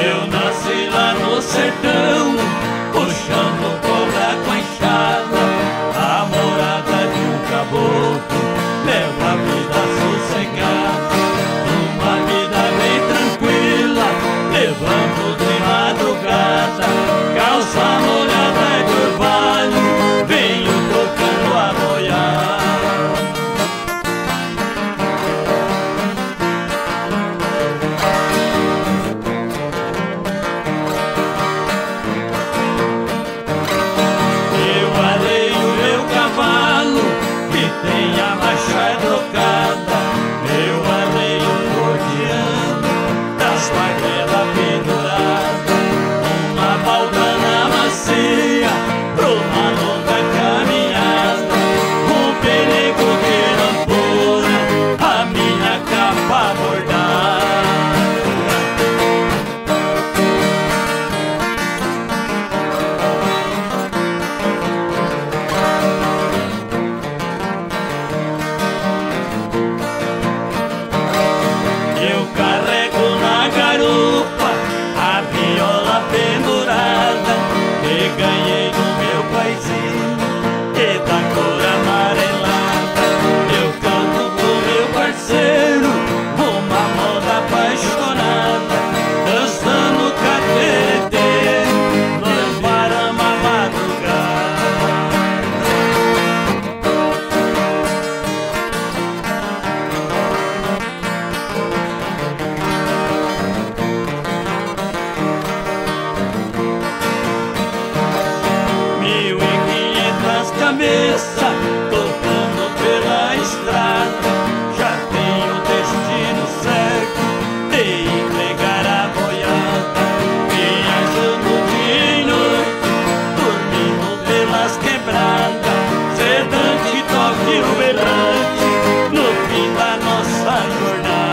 Eu nasci lá no sertão, puxando cobra com like that. cabeça, tocando pela estrada. Já tenho o destino certo de entregar a boiada. Viajando de noite, dormindo pelas quebradas. Sedante, toque o berrante no fim da nossa jornada.